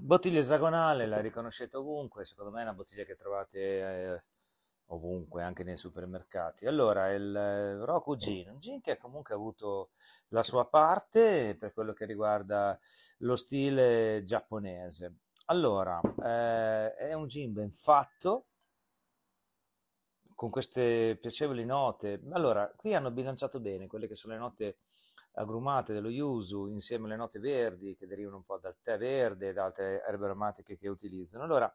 Bottiglia esagonale, la riconoscete ovunque, secondo me è una bottiglia che trovate eh, ovunque, anche nei supermercati. Allora, il eh, Roku Gin, un gin che comunque ha avuto la sua parte per quello che riguarda lo stile giapponese. Allora, eh, è un gin ben fatto, con queste piacevoli note. Allora, qui hanno bilanciato bene quelle che sono le note agrumate dello yuzu insieme alle note verdi che derivano un po' dal tè verde e da altre erbe aromatiche che utilizzano. Allora,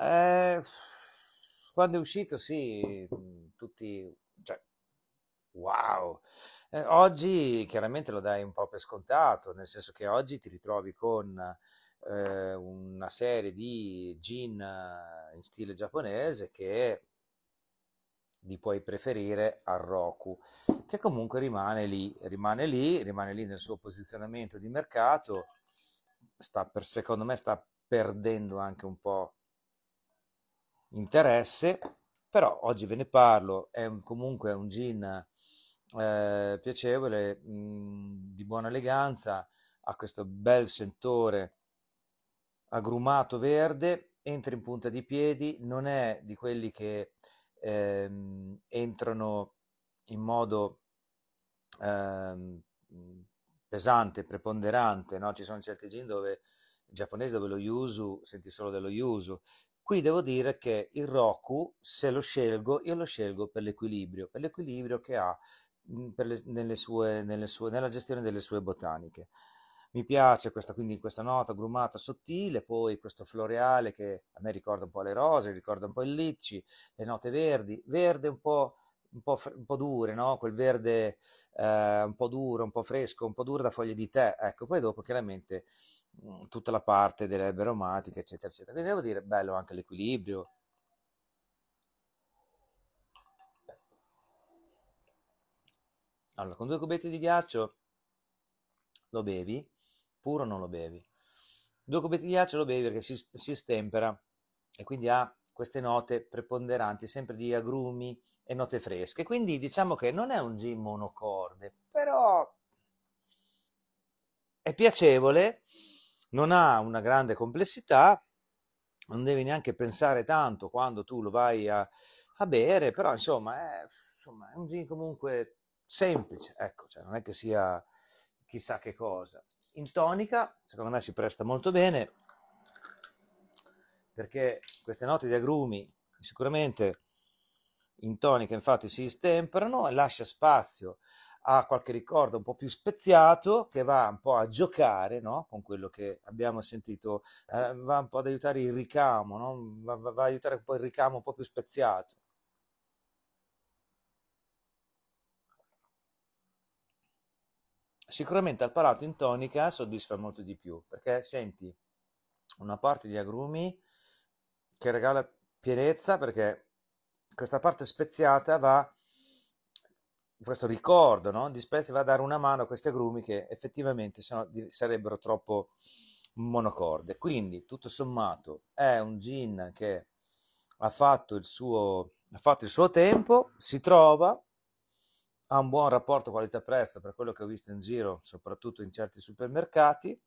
eh, quando è uscito, sì, tutti, cioè, wow. Eh, oggi chiaramente lo dai un po' per scontato, nel senso che oggi ti ritrovi con eh, una serie di gin in stile giapponese che li puoi preferire al Roku, che comunque rimane lì, rimane lì, rimane lì nel suo posizionamento di mercato, sta per, secondo me sta perdendo anche un po' interesse, però oggi ve ne parlo, è un, comunque un gin eh, piacevole, mh, di buona eleganza, ha questo bel sentore agrumato verde, entra in punta di piedi, non è di quelli che ehm, entrano in modo ehm, pesante, preponderante, no? ci sono certi gin dove in giapponese dove lo yuzu senti solo dello yuzu. Qui devo dire che il Roku, se lo scelgo, io lo scelgo per l'equilibrio, per l'equilibrio che ha le, nelle sue, nelle sue, nella gestione delle sue botaniche. Mi piace questa, quindi questa nota grumata sottile, poi questo floreale che a me ricorda un po' le rose, ricorda un po' il licci, le note verdi, verde un po', un po', un po dure, no? quel verde eh, un po' duro, un po' fresco, un po' duro da foglie di tè. Ecco, poi dopo chiaramente mh, mm, tutta la parte delle erbe aromatiche, eccetera, eccetera. Quindi devo dire, bello anche l'equilibrio. Allora, con due cubetti di ghiaccio lo bevi puro non lo bevi. Due cubetti di ghiaccio lo bevi perché si, si stempera e quindi ha queste note preponderanti, sempre di agrumi e note fresche. Quindi diciamo che non è un gin monocorde, però è piacevole, non ha una grande complessità, non devi neanche pensare tanto quando tu lo vai a, a bere, però insomma è, insomma è, un gin comunque semplice, ecco, cioè non è che sia chissà che cosa in tonica, secondo me si presta molto bene, perché queste note di agrumi sicuramente in tonica infatti si stemperano e lascia spazio a qualche ricordo un po' più speziato che va un po' a giocare no? con quello che abbiamo sentito, eh, va un po' ad aiutare il ricamo, no? va, va, va a aiutare un po' il ricamo un po' più speziato. Sicuramente al palato in tonica soddisfa molto di più, perché senti una parte di agrumi che regala pienezza, perché questa parte speziata va, questo ricordo no? di spezie va a dare una mano a questi agrumi che effettivamente sennò sarebbero troppo monocorde. Quindi, tutto sommato, è un gin che ha fatto il suo, ha fatto il suo tempo, si trova, ha un buon rapporto qualità-prezzo per quello che ho visto in giro, soprattutto in certi supermercati.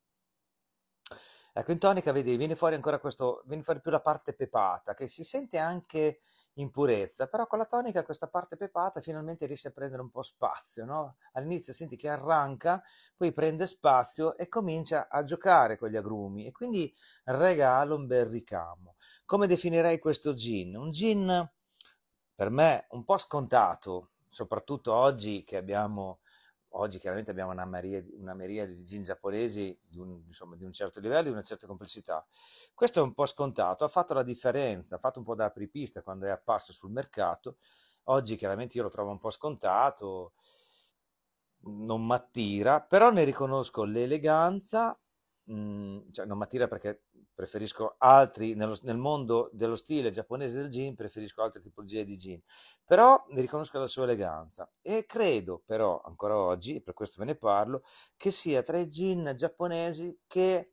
Ecco, in tonica, vedi, viene fuori ancora questo, viene fuori più la parte pepata, che si sente anche in purezza, però con la tonica questa parte pepata finalmente riesce a prendere un po' spazio, no? All'inizio senti che arranca, poi prende spazio e comincia a giocare con gli agrumi e quindi regala un bel ricamo. Come definirei questo gin? Un gin per me un po' scontato, soprattutto oggi che abbiamo, oggi chiaramente abbiamo una miriade, una miriade di gin giapponesi di un, insomma, di un certo livello, di una certa complessità. Questo è un po' scontato, ha fatto la differenza, ha fatto un po' da apripista quando è apparso sul mercato. Oggi chiaramente io lo trovo un po' scontato, non m'attira, però ne riconosco l'eleganza, mh, mm, cioè non m'attira perché preferisco altri, nello, nel mondo dello stile giapponese del gin, preferisco altre tipologie di gin, però ne riconosco la sua eleganza e credo però ancora oggi, per questo ve ne parlo, che sia tra i gin giapponesi che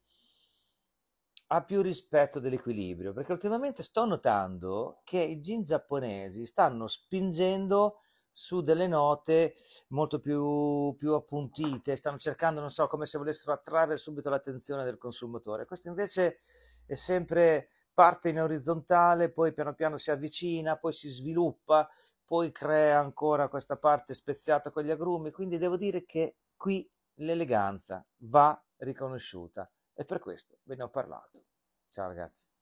ha più rispetto dell'equilibrio, perché ultimamente sto notando che i gin giapponesi stanno spingendo su delle note molto più, più appuntite, stanno cercando, non so, come se volessero attrarre subito l'attenzione del consumatore. Questo invece è sempre parte in orizzontale, poi piano piano si avvicina, poi si sviluppa, poi crea ancora questa parte speziata con gli agrumi, quindi devo dire che qui l'eleganza va riconosciuta e per questo ve ne ho parlato. Ciao ragazzi.